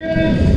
Yes.